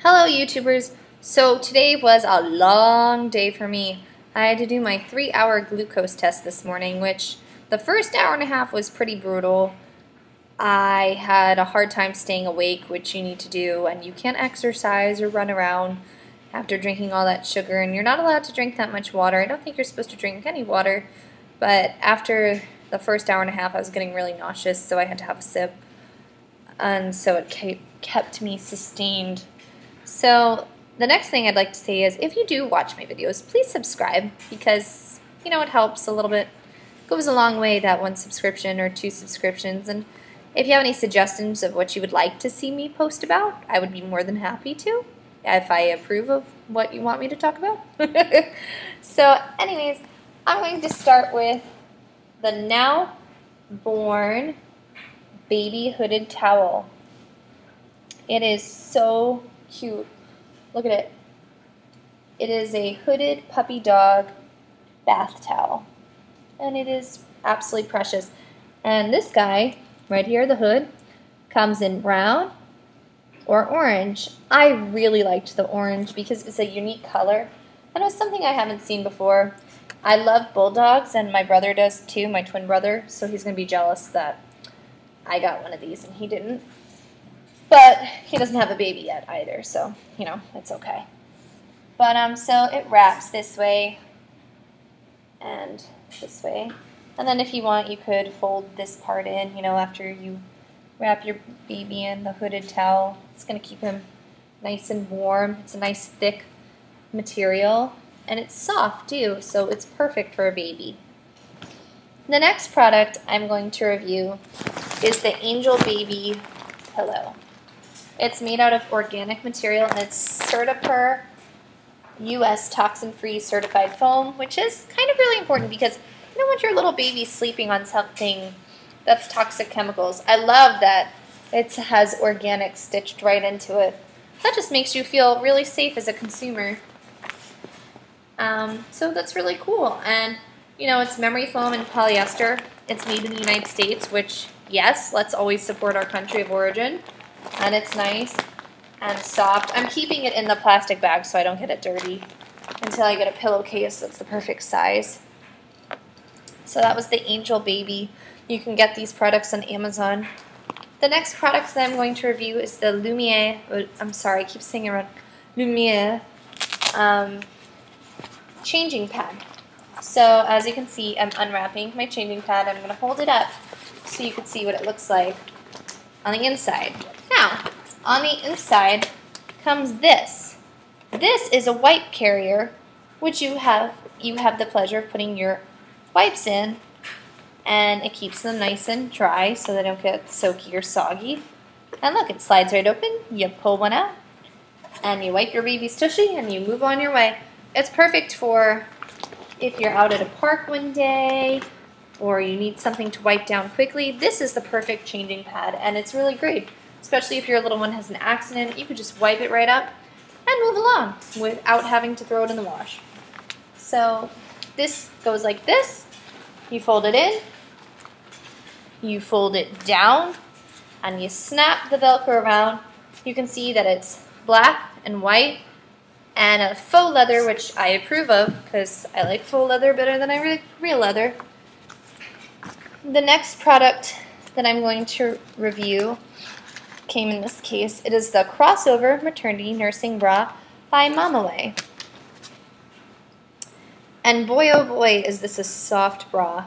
Hello YouTubers! So today was a long day for me. I had to do my three hour glucose test this morning, which the first hour and a half was pretty brutal. I had a hard time staying awake, which you need to do, and you can't exercise or run around after drinking all that sugar, and you're not allowed to drink that much water. I don't think you're supposed to drink any water, but after the first hour and a half, I was getting really nauseous, so I had to have a sip, and so it kept me sustained so the next thing I'd like to say is if you do watch my videos, please subscribe because, you know, it helps a little bit. It goes a long way, that one subscription or two subscriptions. And if you have any suggestions of what you would like to see me post about, I would be more than happy to if I approve of what you want me to talk about. so anyways, I'm going to start with the Now Born Baby Hooded Towel. It is so cute. Look at it. It is a hooded puppy dog bath towel. And it is absolutely precious. And this guy, right here, the hood, comes in brown or orange. I really liked the orange because it's a unique color. And it was something I haven't seen before. I love bulldogs, and my brother does too, my twin brother, so he's going to be jealous that I got one of these and he didn't. But he doesn't have a baby yet either, so, you know, it's okay. But, um, so it wraps this way and this way. And then if you want, you could fold this part in, you know, after you wrap your baby in the hooded towel. It's going to keep him nice and warm. It's a nice thick material and it's soft too, so it's perfect for a baby. The next product I'm going to review is the Angel Baby Pillow. It's made out of organic material and it's Certipur US toxin-free certified foam, which is kind of really important because you don't want your little baby sleeping on something that's toxic chemicals. I love that it has organic stitched right into it. That just makes you feel really safe as a consumer. Um, so that's really cool. And, you know, it's memory foam and polyester. It's made in the United States, which, yes, let's always support our country of origin and it's nice and soft. I'm keeping it in the plastic bag so I don't get it dirty until I get a pillowcase that's the perfect size. So that was the Angel Baby. You can get these products on Amazon. The next product that I'm going to review is the Lumiere, oh, I'm sorry, I keep saying it wrong, Lumiere um, changing pad. So as you can see, I'm unwrapping my changing pad. I'm going to hold it up so you can see what it looks like on the inside. Now, on the inside comes this. This is a wipe carrier, which you have you have the pleasure of putting your wipes in, and it keeps them nice and dry so they don't get soaky or soggy. And look, it slides right open. You pull one out, and you wipe your baby's tushy, and you move on your way. It's perfect for if you're out at a park one day, or you need something to wipe down quickly. This is the perfect changing pad, and it's really great especially if your little one has an accident, you could just wipe it right up and move along without having to throw it in the wash. So this goes like this. You fold it in, you fold it down, and you snap the Velcro around. You can see that it's black and white and a faux leather, which I approve of because I like faux leather better than I like real leather. The next product that I'm going to review came in this case. It is the Crossover Maternity Nursing Bra by Mamaway. And boy oh boy is this a soft bra.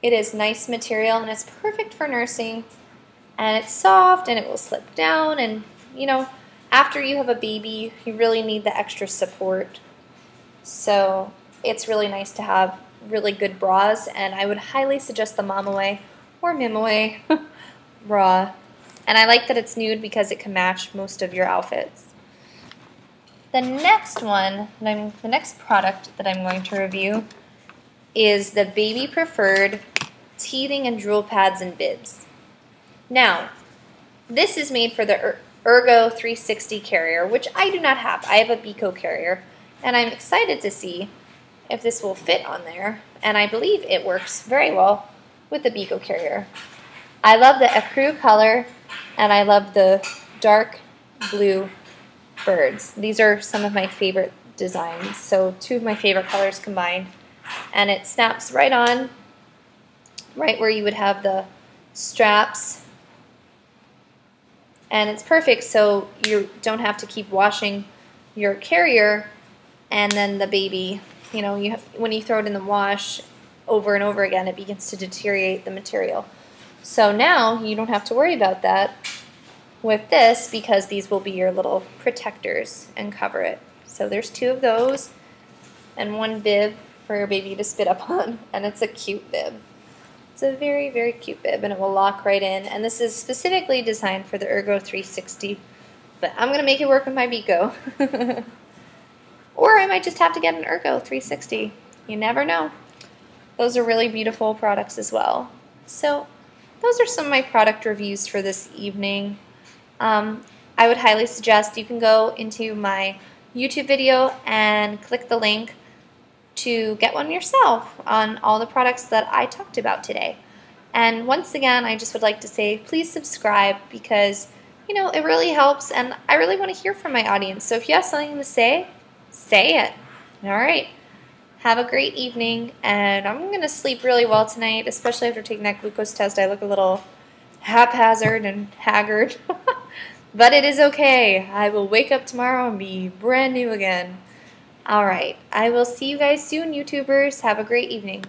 It is nice material and it's perfect for nursing. And it's soft and it will slip down and you know, after you have a baby, you really need the extra support. So it's really nice to have really good bras and I would highly suggest the Mamaway or Mimaway bra and I like that it's nude because it can match most of your outfits. The next one, the next product that I'm going to review is the Baby Preferred Teething and Drool Pads and Bibs. Now, this is made for the er-, Ergo 360 carrier, which I do not have. I have a Beco carrier, and I'm excited to see if this will fit on there, and I believe it works very well with the Beco carrier. I love the ecru color and I love the dark blue birds. These are some of my favorite designs. So two of my favorite colors combined. And it snaps right on, right where you would have the straps. And it's perfect so you don't have to keep washing your carrier and then the baby, you know, you have, when you throw it in the wash over and over again, it begins to deteriorate the material. So now you don't have to worry about that with this because these will be your little protectors and cover it. So there's two of those and one bib for your baby to spit up on, and it's a cute bib. It's a very, very cute bib, and it will lock right in. And this is specifically designed for the Ergo 360, but I'm going to make it work with my Beco. or I might just have to get an Ergo 360. You never know. Those are really beautiful products as well. So those are some of my product reviews for this evening. Um, I would highly suggest you can go into my YouTube video and click the link to get one yourself on all the products that I talked about today. And once again, I just would like to say please subscribe because, you know, it really helps and I really want to hear from my audience. So if you have something to say, say it. All right. Have a great evening, and I'm going to sleep really well tonight, especially after taking that glucose test. I look a little haphazard and haggard, but it is okay. I will wake up tomorrow and be brand new again. All right. I will see you guys soon, YouTubers. Have a great evening.